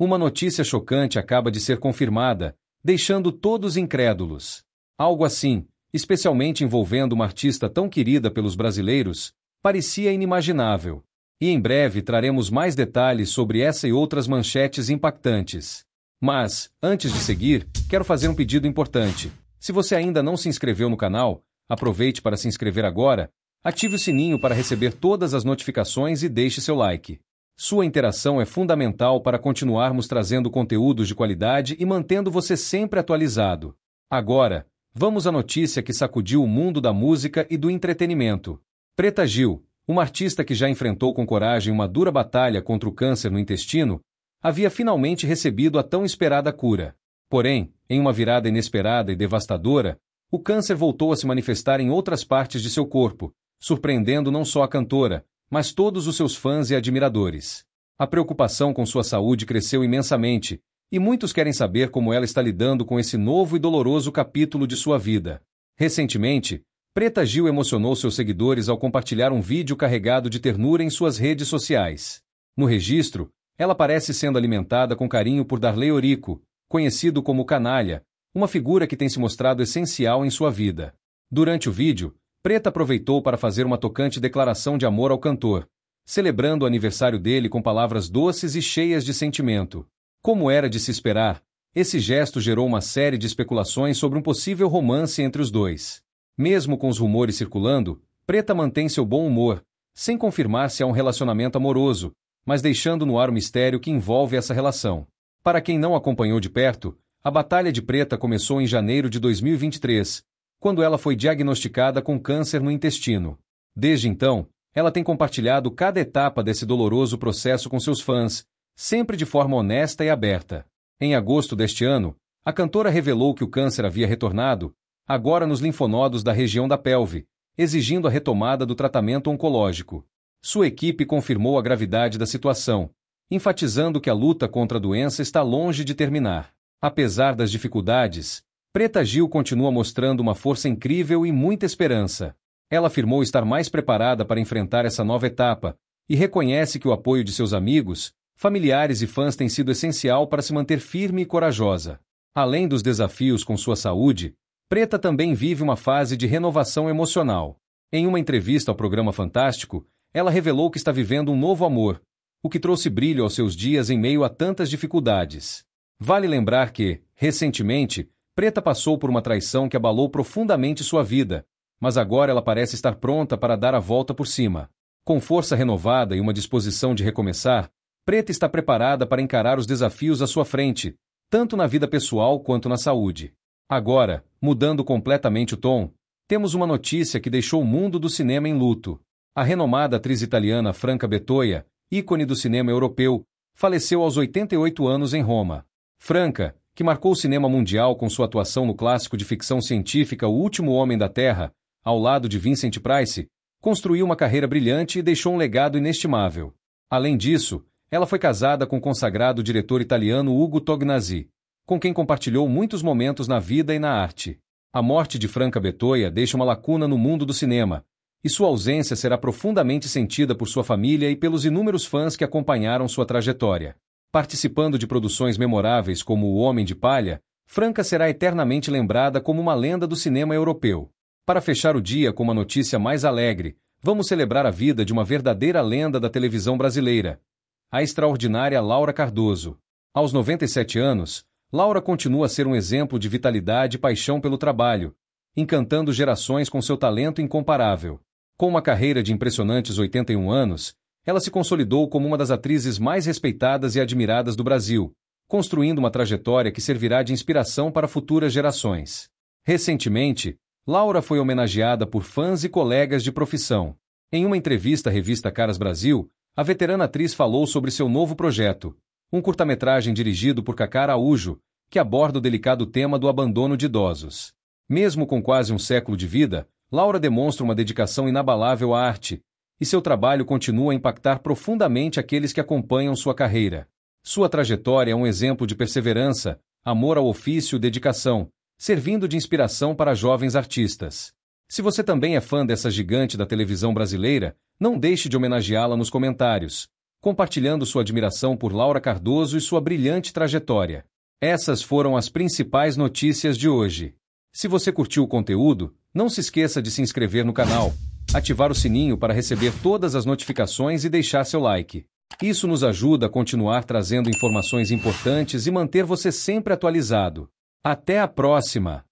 Uma notícia chocante acaba de ser confirmada, deixando todos incrédulos. Algo assim, especialmente envolvendo uma artista tão querida pelos brasileiros, parecia inimaginável. E em breve traremos mais detalhes sobre essa e outras manchetes impactantes. Mas, antes de seguir, quero fazer um pedido importante. Se você ainda não se inscreveu no canal, aproveite para se inscrever agora, ative o sininho para receber todas as notificações e deixe seu like. Sua interação é fundamental para continuarmos trazendo conteúdos de qualidade e mantendo você sempre atualizado. Agora, vamos à notícia que sacudiu o mundo da música e do entretenimento. Preta Gil, uma artista que já enfrentou com coragem uma dura batalha contra o câncer no intestino, havia finalmente recebido a tão esperada cura. Porém, em uma virada inesperada e devastadora, o câncer voltou a se manifestar em outras partes de seu corpo, surpreendendo não só a cantora, mas todos os seus fãs e admiradores. A preocupação com sua saúde cresceu imensamente, e muitos querem saber como ela está lidando com esse novo e doloroso capítulo de sua vida. Recentemente, Preta Gil emocionou seus seguidores ao compartilhar um vídeo carregado de ternura em suas redes sociais. No registro, ela parece sendo alimentada com carinho por Darley Orico, conhecido como Canalha, uma figura que tem se mostrado essencial em sua vida. Durante o vídeo, Preta aproveitou para fazer uma tocante declaração de amor ao cantor, celebrando o aniversário dele com palavras doces e cheias de sentimento. Como era de se esperar, esse gesto gerou uma série de especulações sobre um possível romance entre os dois. Mesmo com os rumores circulando, Preta mantém seu bom humor, sem confirmar se há um relacionamento amoroso, mas deixando no ar o mistério que envolve essa relação. Para quem não acompanhou de perto, a Batalha de Preta começou em janeiro de 2023, quando ela foi diagnosticada com câncer no intestino. Desde então, ela tem compartilhado cada etapa desse doloroso processo com seus fãs, sempre de forma honesta e aberta. Em agosto deste ano, a cantora revelou que o câncer havia retornado, agora nos linfonodos da região da pelve, exigindo a retomada do tratamento oncológico. Sua equipe confirmou a gravidade da situação, enfatizando que a luta contra a doença está longe de terminar. Apesar das dificuldades, Preta Gil continua mostrando uma força incrível e muita esperança. Ela afirmou estar mais preparada para enfrentar essa nova etapa e reconhece que o apoio de seus amigos, familiares e fãs tem sido essencial para se manter firme e corajosa. Além dos desafios com sua saúde, Preta também vive uma fase de renovação emocional. Em uma entrevista ao programa Fantástico, ela revelou que está vivendo um novo amor, o que trouxe brilho aos seus dias em meio a tantas dificuldades. Vale lembrar que, recentemente, Preta passou por uma traição que abalou profundamente sua vida, mas agora ela parece estar pronta para dar a volta por cima. Com força renovada e uma disposição de recomeçar, Preta está preparada para encarar os desafios à sua frente, tanto na vida pessoal quanto na saúde. Agora, mudando completamente o tom, temos uma notícia que deixou o mundo do cinema em luto. A renomada atriz italiana Franca Bettoia, ícone do cinema europeu, faleceu aos 88 anos em Roma. Franca, que marcou o cinema mundial com sua atuação no clássico de ficção científica O Último Homem da Terra, ao lado de Vincent Price, construiu uma carreira brilhante e deixou um legado inestimável. Além disso, ela foi casada com o consagrado diretor italiano Ugo Tognazzi, com quem compartilhou muitos momentos na vida e na arte. A morte de Franca Bettoia deixa uma lacuna no mundo do cinema, e sua ausência será profundamente sentida por sua família e pelos inúmeros fãs que acompanharam sua trajetória. Participando de produções memoráveis como O Homem de Palha, Franca será eternamente lembrada como uma lenda do cinema europeu. Para fechar o dia com uma notícia mais alegre, vamos celebrar a vida de uma verdadeira lenda da televisão brasileira, a extraordinária Laura Cardoso. Aos 97 anos, Laura continua a ser um exemplo de vitalidade e paixão pelo trabalho, encantando gerações com seu talento incomparável. Com uma carreira de impressionantes 81 anos, ela se consolidou como uma das atrizes mais respeitadas e admiradas do Brasil, construindo uma trajetória que servirá de inspiração para futuras gerações. Recentemente, Laura foi homenageada por fãs e colegas de profissão. Em uma entrevista à revista Caras Brasil, a veterana atriz falou sobre seu novo projeto, um curta-metragem dirigido por Cacá Araújo, que aborda o delicado tema do abandono de idosos. Mesmo com quase um século de vida, Laura demonstra uma dedicação inabalável à arte, e seu trabalho continua a impactar profundamente aqueles que acompanham sua carreira. Sua trajetória é um exemplo de perseverança, amor ao ofício e dedicação, servindo de inspiração para jovens artistas. Se você também é fã dessa gigante da televisão brasileira, não deixe de homenageá-la nos comentários. compartilhando sua admiração por Laura Cardoso e sua brilhante trajetória. Essas foram as principais notícias de hoje. Se você curtiu o conteúdo, não se esqueça de se inscrever no canal, ativar o sininho para receber todas as notificações e deixar seu like. Isso nos ajuda a continuar trazendo informações importantes e manter você sempre atualizado. Até a próxima!